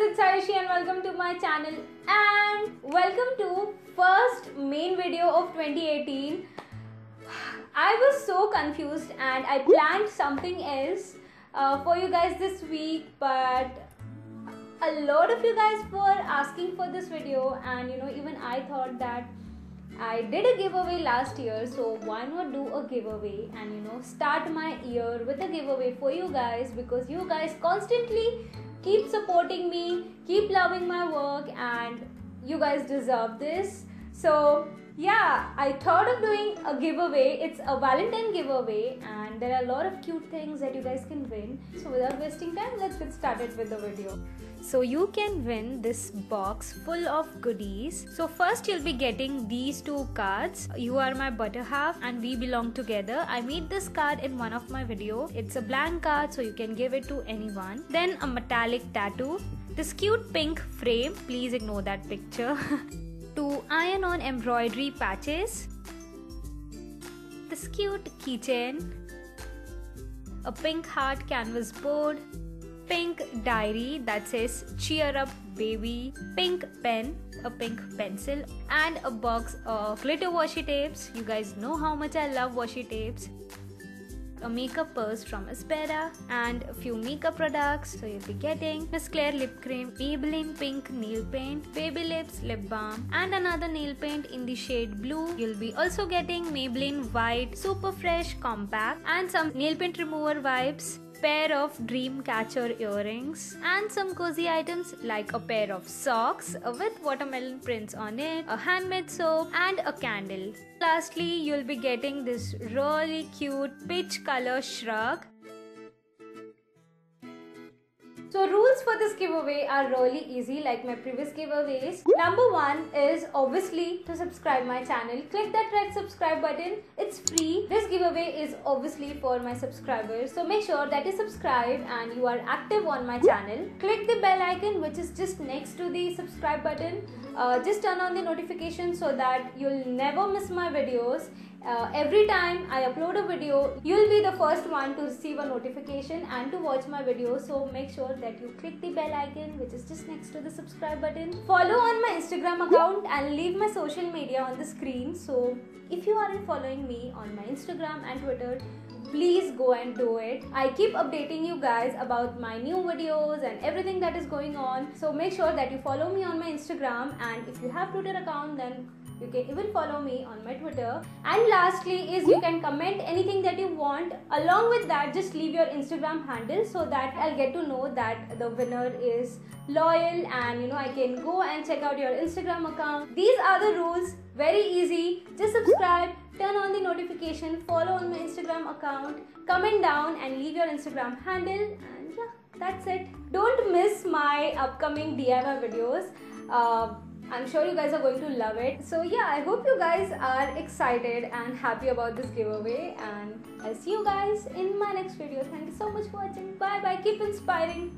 it's Ayushi and welcome to my channel and welcome to first main video of 2018. I was so confused and I planned something else uh, for you guys this week but a lot of you guys were asking for this video and you know even I thought that I did a giveaway last year, so why not do a giveaway and you know start my year with a giveaway for you guys because you guys constantly keep supporting me, keep loving my work, and you guys deserve this. So yeah, I thought of doing a giveaway. It's a Valentine giveaway, and there are a lot of cute things that you guys can win. So without wasting time, let's get started with the video. So you can win this box full of goodies. So first you'll be getting these two cards. You are my butter half and we belong together. I made this card in one of my video. It's a blank card so you can give it to anyone. Then a metallic tattoo. This cute pink frame. Please ignore that picture. Two iron on embroidery patches. This cute keychain. A pink heart canvas board pink diary that says cheer up baby pink pen a pink pencil and a box of glitter washi tapes you guys know how much i love washi tapes a makeup purse from Aspera and a few makeup products. So you'll be getting Miss Claire lip cream, Maybelline pink nail paint, Baby Lips lip balm and another nail paint in the shade blue. You'll be also getting Maybelline white super fresh compact and some nail paint remover wipes pair of dream catcher earrings and some cozy items like a pair of socks with watermelon prints on it, a handmade soap and a candle. Lastly, you'll be getting this really cute peach color shrug so rules for this giveaway are really easy like my previous giveaways. Number one is obviously to subscribe my channel. Click that red subscribe button. It's free. This giveaway is obviously for my subscribers. So make sure that you subscribe and you are active on my channel. Click the bell icon which is just next to the subscribe button. Uh, just turn on the notification so that you'll never miss my videos uh, every time I upload a video, you'll be the first one to receive a notification and to watch my video. So make sure that you click the bell icon which is just next to the subscribe button. Follow on my Instagram account and leave my social media on the screen. So if you aren't following me on my Instagram and Twitter, please go and do it. I keep updating you guys about my new videos and everything that is going on. So make sure that you follow me on my Instagram and if you have Twitter account then you can even follow me on my twitter. And lastly is you can comment anything that you want. Along with that just leave your instagram handle so that i'll get to know that the winner is loyal and you know i can go and check out your instagram account. These are the rules. Very easy. Just subscribe turn on the notification follow on my instagram account comment down and leave your instagram handle. And yeah that's it. Don't miss my upcoming diy videos. Uh, I'm sure you guys are going to love it. So yeah, I hope you guys are excited and happy about this giveaway and I'll see you guys in my next video. Thank you so much for watching. Bye bye. Keep inspiring.